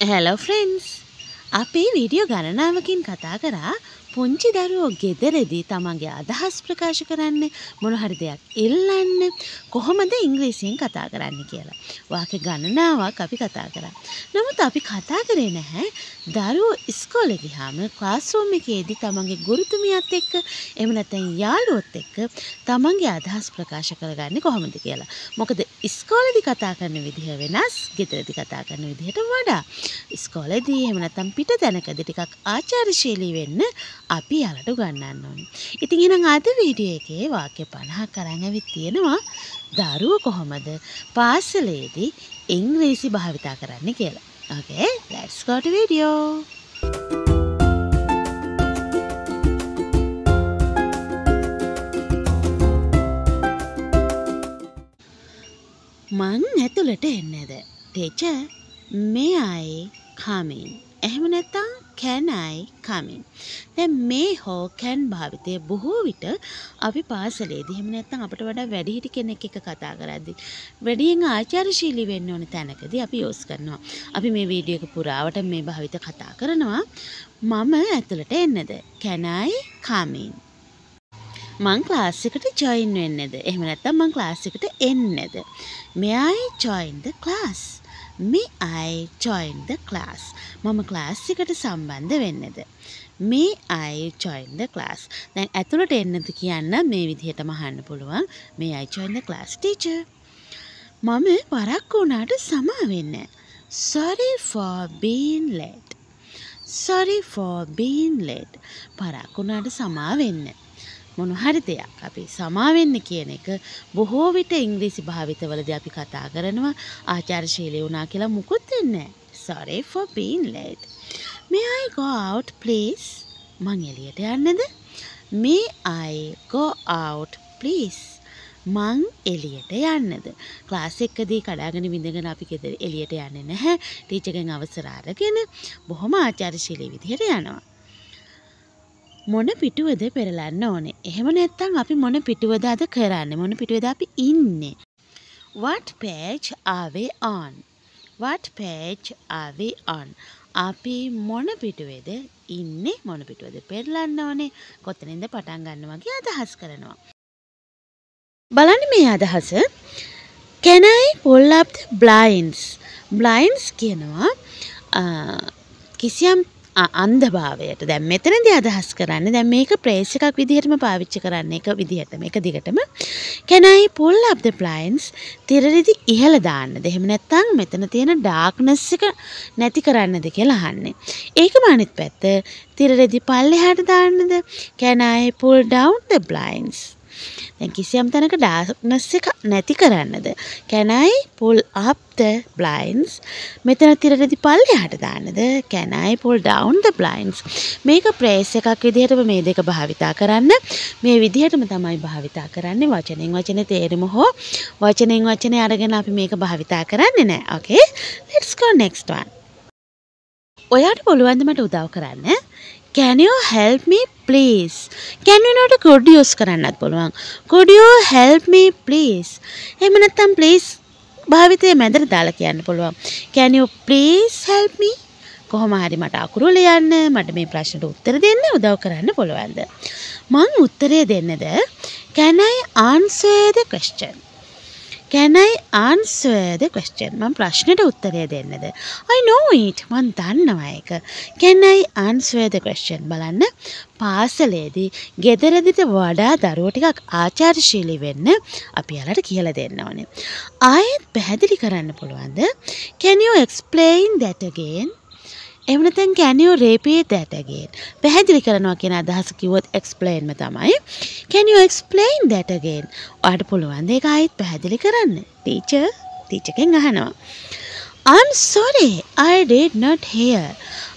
Hello friends අපේ video ගණනාවකින් කතා කරා පුංචි දරුවෝ ගෙදරෙදී තමන්ගේ අදහස් ප්‍රකාශ කරන්න මොනහරි දෙයක් ඉල්ලන්න කොහොමද ඉංග්‍රීසියෙන් කතා කරන්න කියලා. වාක්‍ය ගණනාවක් අපි කතා කරා. නමුත් අපි කතා කරේ නැහැ දරුවෝ ඉස්කෝලේ ගියාම ක්ලාස් රූම් එකේදී තමන්ගේ ගුරුතුමියත් එක්ක එහෙම නැත්නම් යාළුවොත් එක්ක තමන්ගේ අදහස් ප්‍රකාශ කරගන්නේ කොහොමද කියලා. මොකද ඉස්කෝලේදී කතා කරන විදිහ වෙනස්, ගෙදරදී කතා කරන විදිහට වඩා. ඉස්කෝලේදී එහෙම නැත්නම් පිට තැනකදී ටිකක් ආචාරශීලී වෙන්න අපි යාලට උගන්වන්න ඕනේ. ඉතින් එහෙනම් අද වීඩියෝ එකේ වාක්‍ය 50ක් අරන් ඇවිත් තියෙනවා දරුවෝ කොහොමද පාසලේදී ඉංග්‍රීසි භාවිතා කරන්න කියලා. Okay, let's go to video. මං ඇතුළට එන්නද? Teacher, may I come in? එහෙම නැත්නම් can I come in? දැන් මේ හෝ can භාවිතය බොහෝ විට අපි පාසලේදී එහෙම නැත්නම් අපිට වඩා වැඩිහිටි කෙනෙක් එක්ක කතා කරද්දී වැඩියෙන් ආචාරශීලී වෙන්න ඕන තැනකදී අපි යොස් කරනවා. අපි මේ වීඩියෝ එක පුරාවට මේ භාවිත කතා කරනවා. මම ඇතුළට එන්නද? can I come in? මං ක්ලාස් එකට ජොයින් වෙන්නද? එහෙම නැත්නම් මං ක්ලාස් එකට එන්නද? May I join the class? May I join the class? මම ක්ලාස් එකට සම්බන්ධ වෙන්නද? May I join the class? දැන් ඇතුළට එන්නද කියන්න මේ විදිහටම අහන්න පුළුවන්. May I join the class teacher? මම පරක්කු වුණාට සමා වෙන්න. Sorry for being late. Sorry for being late. පරක්කු වුණාට සමා වෙන්න. මොන හරි දෙයක්. අපි සමාවෙන්න කියන එක බොහෝ විට ඉංග්‍රීසි භාවිතවලදී අපි කතා කරනවා ආචාරශීලී වුණා කියලා මුකුත් වෙන්නේ sorry for being late. May i go out please? මං එළියට යන්නද? May i go out please? මං එළියට යන්නද? ක්ලාස් එකදී කඩාගෙන විඳගෙන අපි ගෙදර එළියට යන්නේ නැහැ. ටීචර්ගෙන් අවසර අරගෙන බොහොම ආචාරශීලී විදිහට යනවා. මොන පිටුවද පෙරලන්න ඕනේ. එහෙම නැත්නම් අපි මොන පිටුවද අද කරන්නේ? මොන පිටුවද අපි ඉන්නේ? What page are we on? What page are we on? අපි මොන පිටුවේද ඉන්නේ මොන පිටුවද පෙරලන්න ඕනේ කොතනින්ද පටන් ගන්න වගේ අදහස් කරනවා. බලන්න මේ අදහස can I pull up the blinds? blinds කියනවා කිසියම් අන්ධභාවයට. දැන් මෙතනදී අදහස් කරන්නේ දැන් මේක ප්‍රේස් එකක් විදිහටම පාවිච්චි කරන්න එක විදිහට මේක දිගටම. Can I pull up the blinds? තිරරිදි ඉහළ දාන්නද? එහෙම නැත්නම් මෙතන තියෙන darkness එක නැති කරන්නද කියලා අහන්නේ. ඒකම අනිත් පැත්ත. තිරරෙදි පල්ලෙහාට දාන්නද? Can I pull down the blinds? දැන් කිසියම් තැනක ඩාර්ක්නස් එක නැති කරන්නද? can I pull up the blinds මෙතන තිරරෙදි පල්ලෙහාට දාන්නද? can I pull down the blinds මේක ප්‍රේස් එකක් විදිහටම මේ දෙක භාවිතා කරන්න. මේ විදිහටම තමයි භාවිතා කරන්නේ වචනෙන් වචනේ තේරුම හෝ වචනෙන් වචනේ අරගෙන අපි මේක භාවිතා කරන්නේ නැහැ. Okay? Let's go next one. ඔයාට පුළුවන් ද මට උදව් කරන්න? Can you help me please? Can you not could use කරන්නත් පුළුවන්? Could you help me please? එහෙම නැත්නම් please භාවිතය මැදට දාලා කියන්න පුළුවන්. Can you please help me? කොහොම හරි මට අකුරු ලියන්න මට මේ ප්‍රශ්නට උත්තර දෙන්න උදව් කරන්න පුළුවන්ද? මං උත්තරය දෙන්නද? Can I answer the question? Can I answer the question? මම ප්‍රශ්නෙට උත්තරය දෙන්නද? I know it. මං දන්නවා ඒක. Can I answer the question? බලන්න පාසලේදී ගෙදරදිට වඩා දරුවෝ ටිකක් ආචාරශීලී වෙන්න අපි යාලට කියලා දෙන්න ඕනේ. ආයෙත් පැහැදිලි කරන්න පුළුවන්ද? Can you explain that again? එහෙම නැත්නම් can you repeat that again? පැහැදිලි කරනවා කියන අදහස කිව්වොත් explain ම තමයි. Can you explain that again? ඔයාලට පුළුවන් ද ඒක ආයෙත් පැහැදිලි කරන්න? teacher teacher කෙන් අහනවා. I'm sorry I did not hear.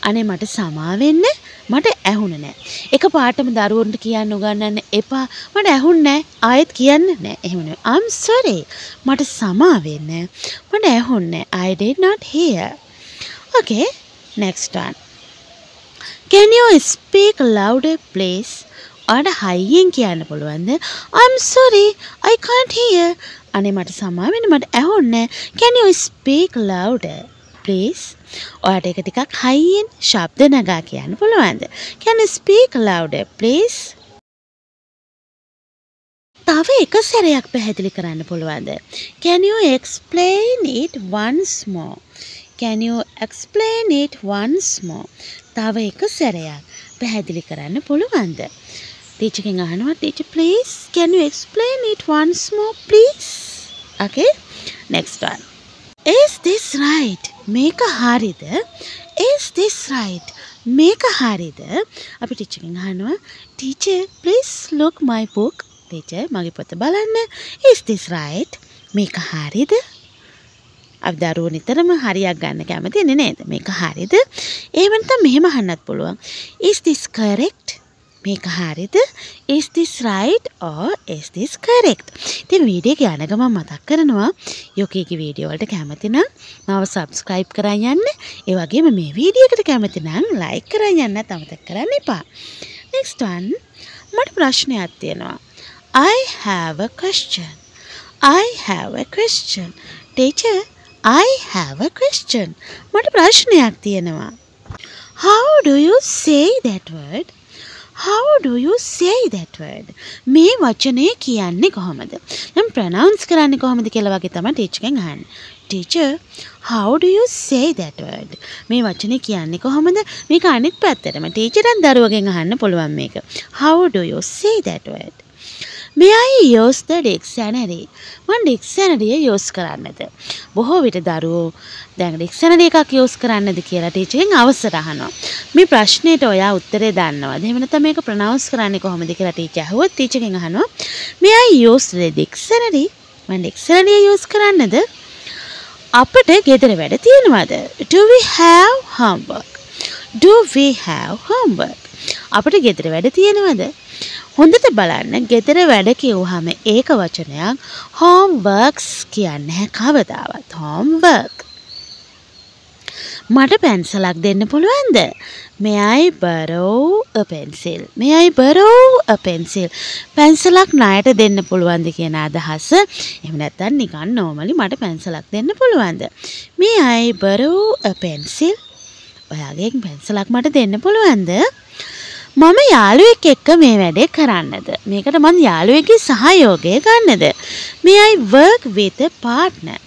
අනේ මට සමා වෙන්න මට ඇහුණ නෑ. එක පාටම දරුවන්ට කියන්න උගන්නන්න එපා. මට ඇහුන්නේ නෑ. ආයෙත් කියන්න නෑ. එහෙම නෙවෙයි. I'm sorry. මට සමා වෙන්න. මට ඇහුන්නේ I did not hear. Okay. Next one. Can you speak louder please? ඔයාට හයියෙන් කියන්න පුළුවන්ද? I'm sorry, I can't hear. අනේ මට සමා වෙන්න මට ඇහුන්නේ Can you speak louder? please? ඔයාට ඒක ටිකක් හයියෙන් ශබ්ද නගා කියන්න පුළුවන්ද? Can you speak louder please? තව එක සැරයක් පැහැදිලි කරන්න පුළුවන්ද? Can you explain it once more? Can you explain it once more? තව එක සැරයක් පැහැදිලි කරන්න පුළුවන්ද? ටීචර්ගෙන් අහනවා teacher please can you explain it once more please? Okay next one. Is this right? මේක හරිද? Is this right? මේක හරිද? අපි ටීචර්ගෙන් අහනවා teacher please look my book. Teacher මගේ පොත බලන්න. Is this right? මේක හරිද? අපි දරුවෝ නිතරම හරියක් ගන්න කැමතිනේ නේද? මේක හරිද? එහෙම නැත්නම් මෙහෙම අහන්නත් පුළුවන්. Is this correct? මේක හරිද? Is this right or is this correct? ඉතින් වීඩියෝ එක යන ගමන් මතක් කරනවා යෝකීගේ වීඩියෝ වලට කැමති නම් මාව subscribe කරන් යන්න. ඒ වගේම මේ වීඩියෝ එකට කැමති නම් like කරන් යන්න අමතක කරන්න එපා. next one මට ප්‍රශ්නයක් තියෙනවා. I have a question. I have a question. Teacher, I have a question. මට ප්‍රශ්නයක් තියෙනවා. How do you say that word? How do you say that word? මේ වචනය කියන්නේ කොහොමද? දැන් ප්‍රනවුන්ස් කරන්නේ කොහොමද කියලා වගේ තමයි ටීචර්ගෙන් අහන්නේ. Teacher, how do you say that word? මේ වචනේ කියන්නේ කොහොමද? මේක අනිත් පැත්තටම ටීචර්ටත් දරුවගෙන් අහන්න පුළුවන් මේක. How do you say that word? May I use the dictionary? මම ඩික්ෂනරිය යූස් කරන්නද? බොහෝ විට දරුවෝ දැන් ඩික්ෂනරි එකක් යූස් කරන්නද කියලා ටීචර්ගෙන් අවසර අහනවා. මේ ප්‍රශ්නෙට ඔයා උත්තරේ දන්නවද? එහෙම නැත්නම් මේක ප්‍රොනවුන්ස් කරන්නේ කොහොමද කියලා ටීචර් අහුවොත් ටීචර්ගෙන් අහනවා. May I use the dictionary? මම ඩික්ෂනරිය යූස් කරන්නද? අපට ගෙදර වැඩ තියෙනවද? Do we have homework? Do we have homework? අපට ගෙදර වැඩ තියෙනවද? හොඳට බලන්න ගෙදර වැඩ කිව්වහම ඒක වචනයක් homeworks කියන්නේ කවදාවත් homework. මට පැන්සලක් දෙන්න පුළුවන්ද? May I borrow a pencil? May I borrow a pencil? පැන්සලක් ණයට දෙන්න පුළුවන්ද කියන අදහස. එහෙම නැත්නම් නිකන් normally මට පැන්සලක් දෙන්න පුළුවන්ද? May I borrow a pencil? ඔයාගේ පැන්සලක් මට දෙන්න පුළුවන්ද? මම යාළුවෙක් එක්ක මේ වැඩේ කරන්නද? මේකට මං යාළුවෙක්ගේ සහයෝගය ගන්නද? May I work with a partner?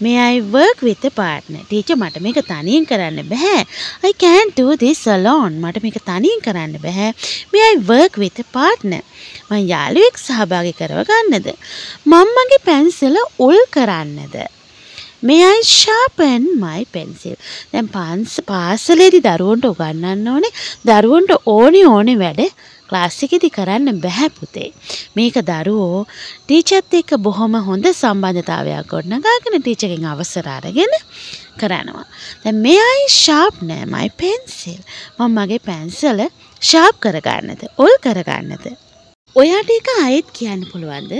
May I work with a partner? Teacher මට මේක තනියෙන් කරන්න බෑ. I can't do this alone. මට මේක තනියෙන් කරන්න බෑ. May I work with a partner? මං යාළුවෙක් සහභාගී කරව ගන්නද? මම මගේ පැන්සල උල් කරන්නද? May I sharpen my pencil? දැන් පාන්ස පාසලේදී දරුවන්ට උගන්වන්න ඕනේ දරුවන්ට ඕනි ඕනි වැඩ ක්ලාස් එකේදී කරන්න බෑ පුතේ. මේක දරුවෝ ටීචර්ත් එක්ක බොහොම හොඳ සම්බන්ධතාවයක් ගොඩනගාගෙන ටීචර්ගෙන් අවසර අරගෙන කරනවා. දැන් may I sharpen my pencil? මම මගේ පැන්සල ෂාප් කරගන්නද? උල් කරගන්නද? ඔයාට ඒක ආයෙත් කියන්න පුළුවන්ද?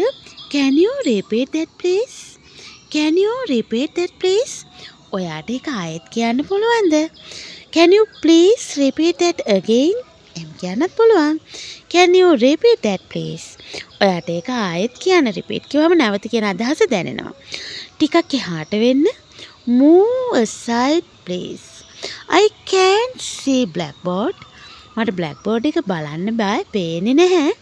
Can you repeat that please? Can you repeat that please? ඔයාට ඒක ආයෙත් කියන්න පුළුවන්ද? Can you please repeat that again? එම් කියන්නත් පුළුවන්. Can you repeat that please? ඔයාට ඒක ආයෙත් කියන්න repeat කිව්වම නැවත කියන අදහස දැනෙනවා. ටිකක් එහාට වෙන්න. Move aside please. I can't see blackboard. මට blackboard එක බලන්න බෑ පේන්නේ නැහැ.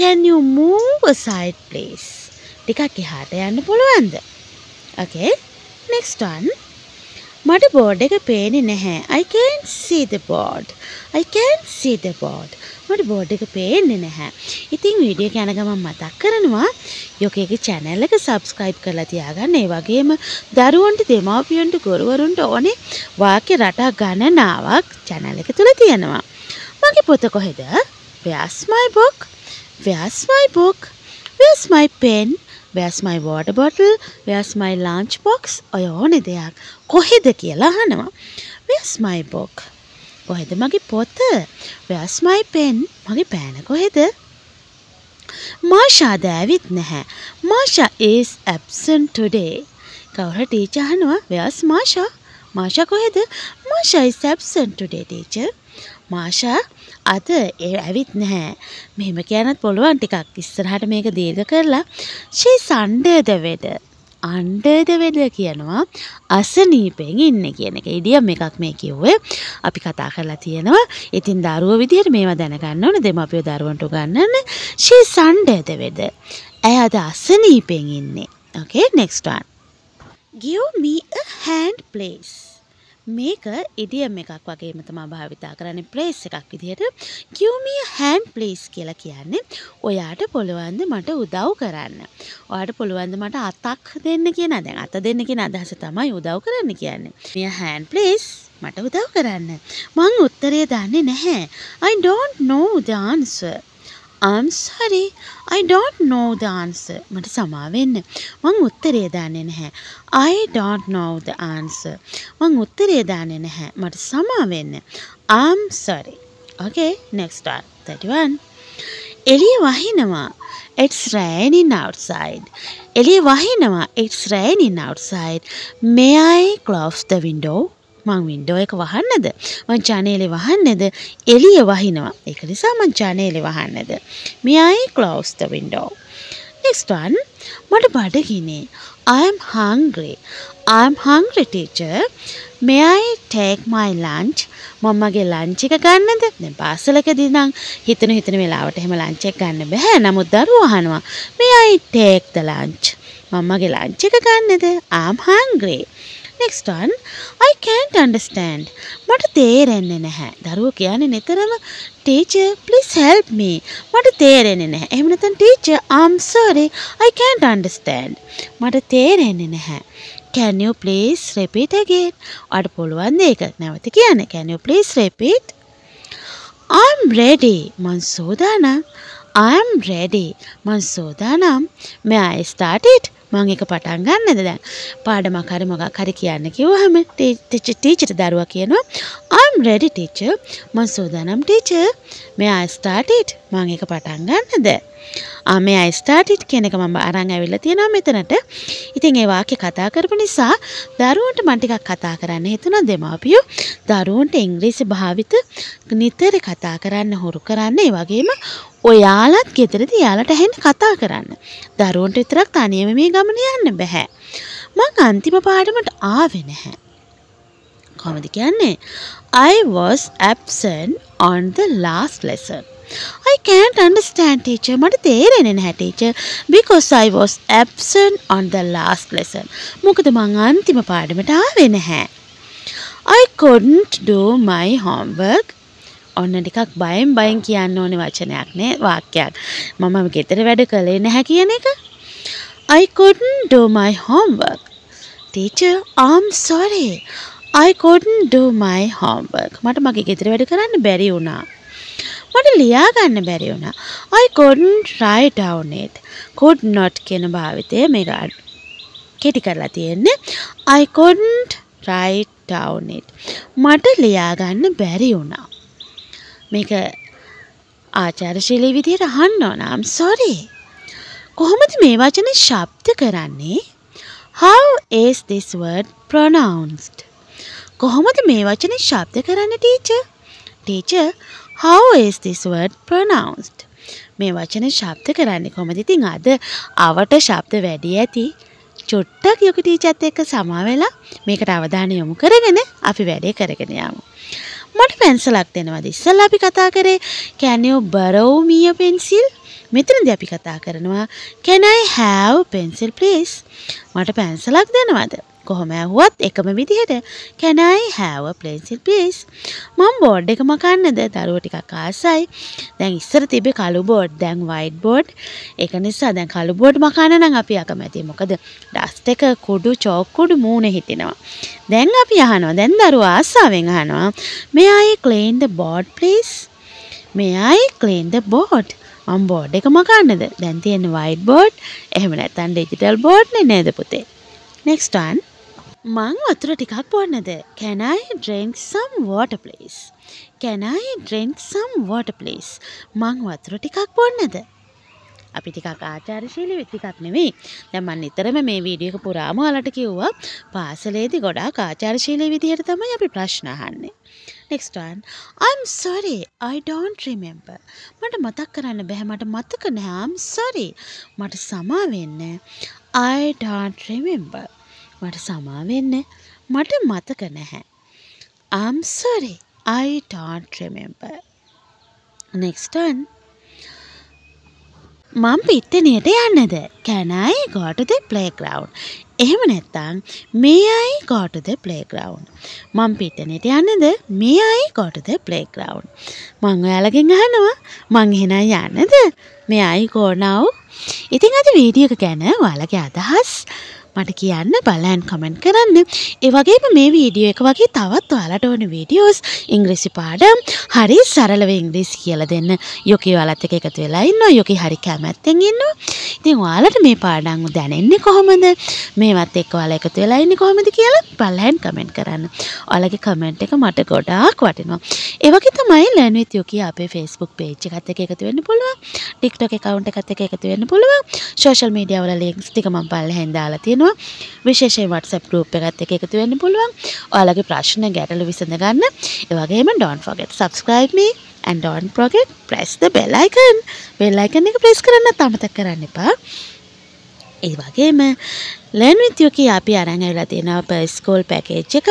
Can you move aside please? ටිකක් එහාට යන්න පුළුවන්ද? Okay. Next one. මට බෝඩ් එක පේන්නේ නැහැ. I can't see the board. I can't see the board. මට බෝඩ් එක පේන්නේ නැහැ. ඉතින් වීඩියෝ එක යන ගමන් මතක් කරනවා යෝකේගේ channel එක subscribe කරලා තියාගන්න. ඒ වගේම දරුවන්ට දෙමාපියන්ට ගුරුවරුන්ට ඕනේ වාක්‍ය රටක් ගණනාවක් channel එක තුල තියෙනවා. මගේ පොත කොහෙද? Where's my book? Where's my book? Where's my pen? Where's my water bottle? Where's my lunch box? ඔය ඕනේ දෙයක්. කොහෙද කියලා අහනවා. Where's my book? කොහෙද මගේ පොත? Where's my pen? මගේ පෑන කොහෙද? මාෂා දැවිත් නැහැ. Masha is absent today. කවුරු ටීචර් අහනවා Where's මාෂා? මාෂා කොහෙද? මාෂා is absent today teacher. මාෂා අද ඒ ඇවිත් නැහැ. මෙහෙම කියන්නත් පුළුවන් ටිකක් ඉස්සරහට මේක දීර්ඝ කරලා she's under the weather. අන්ඩර්ද වෙද කියනවා අසනීපෙන් ඉන්න කියන එක. ඉඩියම් එකක් මේ කිව්වේ. අපි කතා කරලා තියෙනවා. ඉතින් දරුව විදිහට මේවා දැනගන්න ඕන. දෙමපියෝ දරුවන්ට ගන්නන්න ශී සන්ඩර්ද වෙද ඇය අද අසනීපෙන් ඉන්නේ. Okay next one. Give me a hand please. මේක ඉඩියම් එකක් වගේම තමා භාවිතා කරන්න ප්ලේස් එකක් විදිහට කිව්මිය හැන් ප්ලේස් කියලා කියන්නේ ඔයාට පොළුවන්ද මට උදව් කරන්න. ඔයාට පුළුවන්ද මට අතක් දෙන්න කියන දැන් අත දෙන්න කියන අදහස තමයි උදව් කරන්න කියන්නේ. මිය හැන් ප්ලේස් මට උදව් කරන්න. මං උත්තරය දන්නේ නැහැ. I don't know the answer. I'm sorry I don't know the answer. මට සමාවෙන්න. මං උත්තරය දන්නේ නැහැ. I don't know the answer. මං උත්තරය දන්නේ නැහැ. මට සමාවෙන්න. I'm sorry. Okay, next one. 31. එළිය වහිනවා. It's raining outside. එළිය වහිනවා. It's raining outside. May I close the window? මං වින්ඩෝ එක වහන්නද? මං ජනේලෙ වහන්නද? එලිය වහිනවා. එක නිසා මං ජනේලෙ වහන්නද? මෙයයි close the window. Next one. මට බඩගිනේ. I'm hungry. I'm hungry teacher. May I take my lunch? මම්මගේ ලංච් එක ගන්නද? දැන් පාසලකදී නම් හිතන හිතන වෙලාවට එහෙම ලංච් එක ගන්න බෑ. නමුත් දරුවෝ අහනවා may I take the lunch? මම්මගේ ලංච් එක ගන්නද? I'm hungry. Next one I can't understand. මට තේරෙන්නේ නැහැ. දරුවෝ කියන්නේ නිතරම teacher please help me. මට තේරෙන්නේ නැහැ. එහෙම නැත්නම් teacher I'm sorry. I can't understand. මට තේරෙන්නේ නැහැ. Can you please repeat again? ඔයාලට පුළුවන් ද ඒක? නැවත කියන්න. Can you please repeat? I'm ready. මං සූදානම්. I'm ready. මං සූදානම්. May I start it? මං එක පටන් ගන්නද දැන්? පාඩමක් හරි මොකක් හරි කියන්න කිව්වහම ටීචර් දරුවා කියනවා I'm ready teacher. මං සූදානම් teacher. May I start it? මං එක පටන් ගන්නද? ආ may I start it? කියන එක මම අරන් ඇවිල්ලා තියෙනවා මෙතනට. ඉතින් ඒ වාක්‍ය කතා කරපු නිසා දරුවන්ට මම ටිකක් කතා කරන්න හිතුණා දෙමාපියෝ. දරුවන්ට ඉංග්‍රීසි භාවිත නිතර කතා කරන්න හුරු කරන්න ඒ වගේම ඔයාලත් ගෙදරදී යාලට ඇහෙන්න කතා කරන්න. දරුවන්ට විතරක් තනියම මේ ගමන යන්න බෑ. මං අන්තිම පාඩමට ආවේ නැහැ. කොහොමද කියන්නේ? I was absent on the last lesson. I can't understand teacher මට තේරෙන්නේ නැහැ teacher because I was absent on the last lesson. මොකද මං අන්තිම පාඩමට ආවේ නැහැ. I couldn't do my homework ඔන්න ටිකක් බයෙන් බයෙන් කියන්න ඕනේ වචනයක් නේ වාක්‍යයක්. මම ගෙදර වැඩ කළේ නැහැ කියන එක. I couldn't do my homework. Teacher, I'm sorry. I couldn't do my homework. මට මගේ ගෙදර වැඩ කරන්න බැරි වුණා. මට ලියා ගන්න බැරි වුණා. I couldn't write down it. could not කියන භාවිතය මේක කෙටි කරලා තියෙන්නේ. I couldn't write down it. මට ලියා ගන්න බැරි වුණා. මේක ආචාරශීලී විදියට අහන්න ඕන. I'm sorry. කොහොමද මේ වචනේ ශබ්ද කරන්නේ? How is this word pronounced? කොහොමද මේ වචනේ ශබ්ද කරන්නේ teacher? Teacher, how is this word pronounced? මේ වචනේ ශබ්ද කරන්නේ කොහොමද? ඉතින් අද අවට ශබ්ද වැඩි ඇති. චුට්ටක් යොක ටීචර්ත් එක්ක සමා වෙලා මේකට අවධානය යොමු කරගෙන අපි වැඩේ කරගෙන යමු. මට පැන්සලක් දෙනවද ඉස්සල්ලා අපි කතා කරේ can you borrow me a pencil මෙතනදී අපි කතා කරනවා can I have pencil please? මට පැන්සලක් දෙනවද? කොහොම ඇහුවත් එකම විදිහට can I have a pencil please? මම බෝඩ් එක මකන්නද දරුවෝ ටිකක් ආසයි. දැන් ඉස්සර තිබේ කළු බෝඩ් දැන් වයිට් බෝඩ් ඒක නිසා දැන් කළු බෝඩ් මකන්න නම් අපි අකමැති මොකද ඩස්ට් එක කුඩු චෝක් කුඩු මූණේ හිටිනවා. දැන් අපි අහනවා. දැන් දරුවෝ ආසාවෙන් අහනවා may I clean the board please? May I clean the board? මම බෝඩ් එක මකන්නද දැන් තියෙන වයිට් බෝඩ් එහෙම නැත්නම් ඩිජිටල් බෝඩ් නේ නේද පුතේ next one මං වතුර ටිකක් බොන්නද? Can I drink some water please? Can I drink some water please? මං වතුර ටිකක් බොන්නද? අපි ටිකක් ආචාරශීලී ටිකක් නෙවෙයි. දැන් මම නිතරම මේ වීඩියෝ එක පුරාම ඔයාලට කිව්වා පාසලේදී ගොඩාක් ආචාරශීලී විදිහට තමයි අපි ප්‍රශ්න අහන්නේ. Next one I'm sorry I don't remember මට මතක් කරන්න බැහැ මට මතක නැහැ I'm sorry මට සමා වෙන්න I don't remember. මට සමාවෙන්න මට මතක නැහැ. I'm sorry. I don't remember. Next one. මං පිට්ටනයට යන්නද කැනයි ගෝටද ප්ලේග්‍රවන්් එහෙම නැත්තං මේ අයි ගෝටද ප්ලේග්‍රවන්් මං පිට්ටනයට යන්නද? මේ අයි ගෝටද ප්ලේග්‍රවන්් මං ඔයාලගෙන් අහනවා මං එහෙනම් යන්නද? මේ අයි කෝනාව් ඉතින් අද වීඩියක ගැන ඔයාලගේ අදහස් මට කියන්න බලෑන් කමෙන්ට් කරන්න. ඒවගේම මේ වීඩියෝ එක වගේ තවත් ඔයාලට ඕන වීඩියෝස් ඉංග්‍රීසි පාඩම් හරි සරලව ඉංග්‍රීසි කියලා දෙන්න. යොකි ඔයාලත් එක්ක එකතු වෙලා ඉන්නවා යොකි හරි කැමැත්තෙන් ඉන්නවා. ඉතින් ඔයාලට මේ පාඩම් දැනෙන්නේ කොහොමද? මේවත් එක්ක ඔයාලා එකතු වෙලා ඉන්නේ කොහොමද කියලා බලෑන් කමෙන්ට් කරන්න. ඔයාලගේ කමෙන්ට් එක මට ගොඩාක් වටිනවා. ඒ වගේ තමයි learn with yuki අපේ Facebook page එකත් එක්ක එකතු වෙන්න පුළුවන්. TikTok account එකත් එක්ක එකතු වෙන්න පුළුවන්. social media වල links ටික මම පල්ලෙහෙන් දාලා තියෙනවා. තියෙනවා විශේෂයෙන් WhatsApp group එකත් එක්ක එකතු වෙන්න පුළුවන්. ඔයාලගේ ප්‍රශ්න ගැටලු විසඳ ගන්න. ඒ වගේම don't forget subscribe me and don't forget press the bell icon. bell icon එක press කරන්නත් අමතක කරන්න එපා. ඒ වගේම ලර්න් විත් යු කී අපි අරන් ඇවිල්ලා තියෙනවා පර්ස්කෝල් පැකේජ් එකක්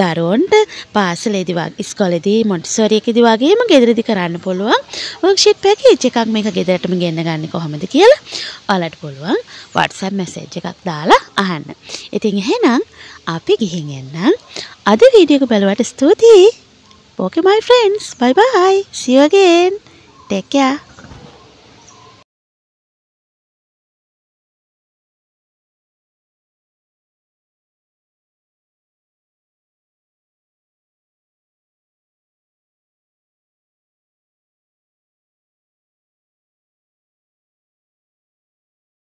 දරුවන්ට පාසලේදී වගේ ඉස්කෝලේදී මොන්ටිසෝරි එකේදී වගේම ගෙදරදී කරන්න පුළුවන් වර්ක්ෂීට් පැකේජ් එකක් මේක ගෙදරටම ගෙන්න ගන්න කොහොමද කියලා ඔයාලට පුළුවන් WhatsApp මැසේජ් එකක් දාලා අහන්න. ඉතින් එහෙනම් අපි ගිහින් එන්නම්. අද වීඩියෝ එක බලුවට ස්තුතියි. Okay my friends. Bye bye. See you again. Take care.